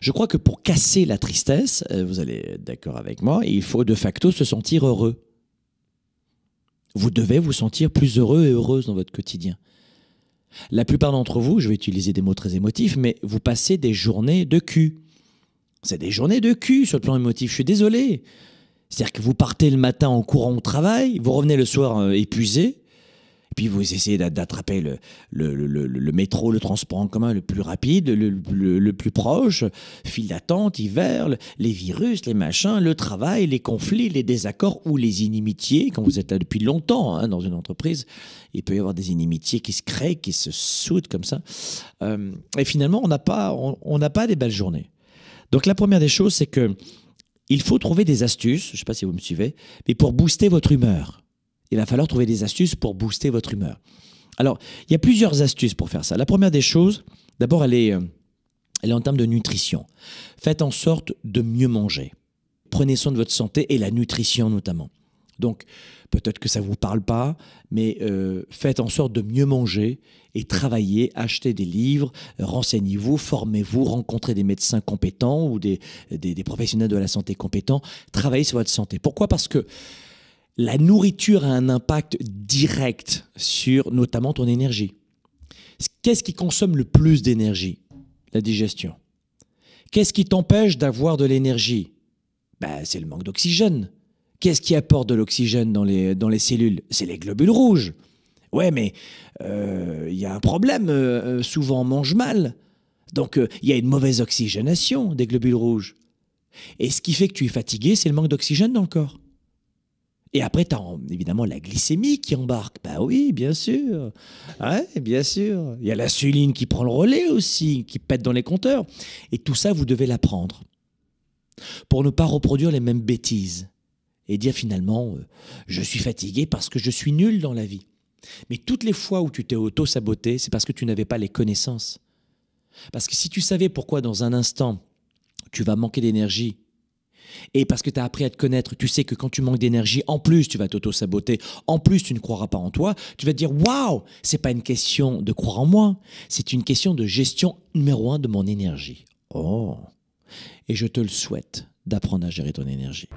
Je crois que pour casser la tristesse, euh, vous allez d'accord avec moi, il faut de facto se sentir heureux. Vous devez vous sentir plus heureux et heureuse dans votre quotidien. La plupart d'entre vous, je vais utiliser des mots très émotifs, mais vous passez des journées de cul. C'est des journées de cul sur le plan émotif, je suis désolé. C'est-à-dire que vous partez le matin en courant au travail, vous revenez le soir euh, épuisé, puis vous essayez d'attraper le, métro, le transport en commun le plus rapide, le, plus proche, file d'attente, hiver, les virus, les machins, le travail, les conflits, les désaccords ou les inimitiés. Quand vous êtes là depuis longtemps hein, dans une entreprise, il peut y avoir des inimitiés qui se créent, qui se soudent comme ça. Euh, et finalement, on n'a pas, on pas des belles journées. Donc la première des choses, c'est que il faut trouver des astuces, je ne sais pas si vous me suivez, mais pour booster votre humeur il va falloir trouver des astuces pour booster votre humeur. Alors, il y a plusieurs astuces pour faire ça. La première des choses, d'abord, elle est, euh, elle est en termes de nutrition. Faites en sorte de mieux manger. Prenez soin de votre santé et la nutrition notamment. Donc, peut-être que ça ne vous parle pas, mais euh, faites en sorte de mieux manger et travaillez, achetez des livres, renseignez-vous, formez-vous, rencontrez des médecins compétents ou des, des professionnels de la santé compétents. Travaillez sur votre santé. Pourquoi? Parce que la nourriture a un impact direct sur notamment ton énergie. Qu'est-ce qui consomme le plus d'énergie? La digestion. Qu'est-ce qui t'empêche d'avoir de l'énergie? Ben, C'est le manque d'oxygène. Qu'est-ce qui apporte de l'oxygène dans les, cellules? C'est les globules rouges. Ouais, mais il euh, y a un problème. Euh, euh, souvent, on mange mal. Donc, il y a une mauvaise oxygénation des globules rouges. Et ce qui fait que tu es fatigué, c'est le manque d'oxygène dans le corps. Et après, tu as évidemment la glycémie qui embarque. Bah oui, bien sûr. Ouais, bien sûr. Il y a l'insuline qui prend le relais aussi, qui pète dans les compteurs. Et tout ça, vous devez l'apprendre. Pour ne pas reproduire les mêmes bêtises. Et dire finalement, euh, je suis fatigué parce que je suis nul dans la vie. Mais toutes les fois où tu t'es auto-saboté, c'est parce que tu n'avais pas les connaissances. Parce que si tu savais pourquoi dans un instant, tu vas manquer d'énergie et parce que tu as appris à te connaître, tu sais que quand tu manques d'énergie, en plus tu vas t'auto-saboter, en plus tu ne croiras pas en toi, tu vas te dire waouh, c'est pas une question de croire en moi, c'est une question de gestion numéro un de mon énergie. Oh Et je te le souhaite d'apprendre à gérer ton énergie.